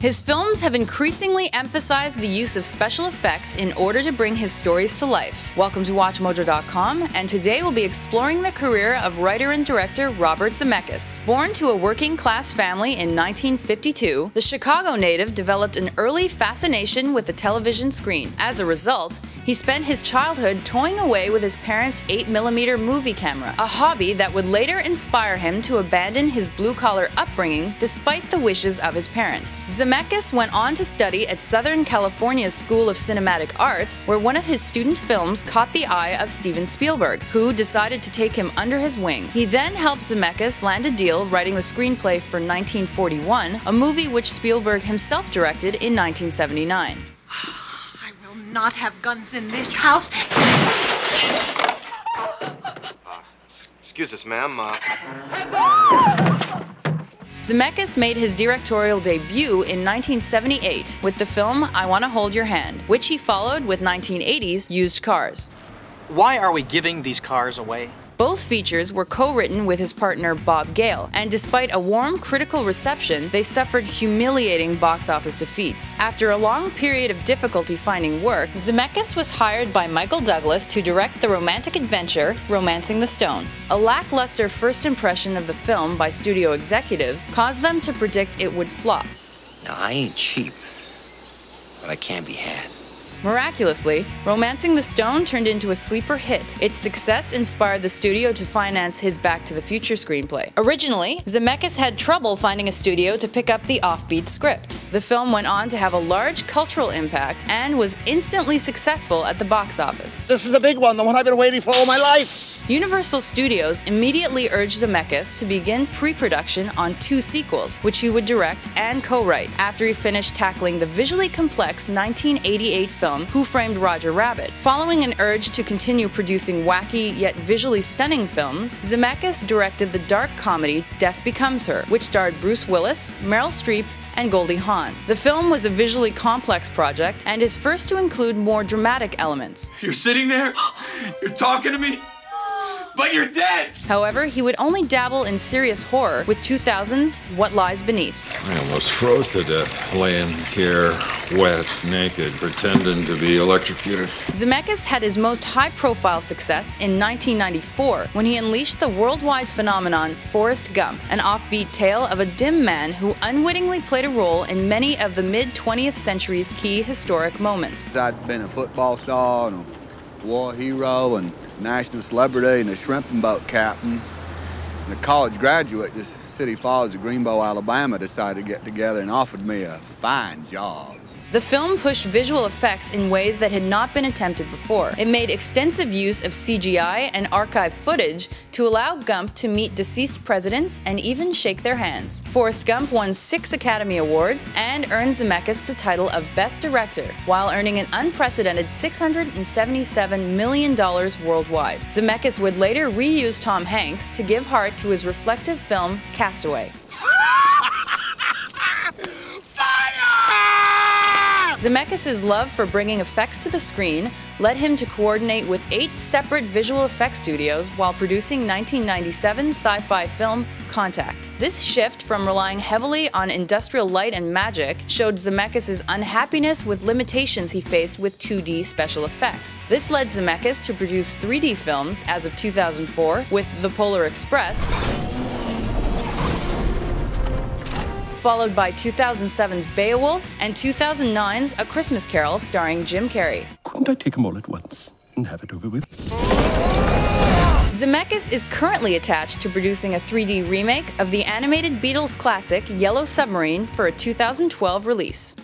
His films have increasingly emphasized the use of special effects in order to bring his stories to life. Welcome to WatchMojo.com, and today we'll be exploring the career of writer and director Robert Zemeckis. Born to a working class family in 1952, the Chicago native developed an early fascination with the television screen. As a result, he spent his childhood toying away with his parents' 8mm movie camera, a hobby that would later inspire him to abandon his blue collar upbringing despite the wishes of his parents. Zemeckis went on to study at Southern California's School of Cinematic Arts, where one of his student films caught the eye of Steven Spielberg, who decided to take him under his wing. He then helped Zemeckis land a deal writing the screenplay for 1941, a movie which Spielberg himself directed in 1979. I will not have guns in this house. Excuse us, ma'am. Uh, Zemeckis made his directorial debut in 1978 with the film I Want to Hold Your Hand, which he followed with 1980's Used Cars. Why are we giving these cars away? Both features were co written with his partner Bob Gale, and despite a warm critical reception, they suffered humiliating box office defeats. After a long period of difficulty finding work, Zemeckis was hired by Michael Douglas to direct the romantic adventure Romancing the Stone. A lackluster first impression of the film by studio executives caused them to predict it would flop. Now, I ain't cheap, but I can be had. Miraculously, Romancing the Stone turned into a sleeper hit. Its success inspired the studio to finance his Back to the Future screenplay. Originally, Zemeckis had trouble finding a studio to pick up the offbeat script. The film went on to have a large cultural impact and was instantly successful at the box office. This is a big one, the one I've been waiting for all my life. Universal Studios immediately urged Zemeckis to begin pre-production on two sequels, which he would direct and co-write, after he finished tackling the visually complex 1988 film Who Framed Roger Rabbit. Following an urge to continue producing wacky yet visually stunning films, Zemeckis directed the dark comedy Death Becomes Her, which starred Bruce Willis, Meryl Streep, and Goldie Hawn. The film was a visually complex project and is first to include more dramatic elements. You're sitting there, you're talking to me, but you're dead! However, he would only dabble in serious horror with 2000's What Lies Beneath. I almost froze to death, laying here, wet, naked, pretending to be electrocuted. Zemeckis had his most high profile success in 1994 when he unleashed the worldwide phenomenon Forrest Gump, an offbeat tale of a dim man who unwittingly played a role in many of the mid 20th century's key historic moments. I'd been a football star and a war hero and national celebrity and a shrimping boat captain. And a college graduate, this City Falls of Greenbow, Alabama, decided to get together and offered me a fine job. The film pushed visual effects in ways that had not been attempted before. It made extensive use of CGI and archive footage to allow Gump to meet deceased presidents and even shake their hands. Forrest Gump won six Academy Awards and earned Zemeckis the title of Best Director, while earning an unprecedented $677 million worldwide. Zemeckis would later reuse Tom Hanks to give heart to his reflective film Cast Away. Zemeckis' love for bringing effects to the screen led him to coordinate with eight separate visual effects studios while producing 1997 sci-fi film Contact. This shift from relying heavily on industrial light and magic showed Zemeckis' unhappiness with limitations he faced with 2D special effects. This led Zemeckis to produce 3D films as of 2004 with The Polar Express, followed by 2007's Beowulf and 2009's A Christmas Carol starring Jim Carrey. Couldn't I take them all at once and have it over with? Zemeckis is currently attached to producing a 3D remake of the animated Beatles classic Yellow Submarine for a 2012 release.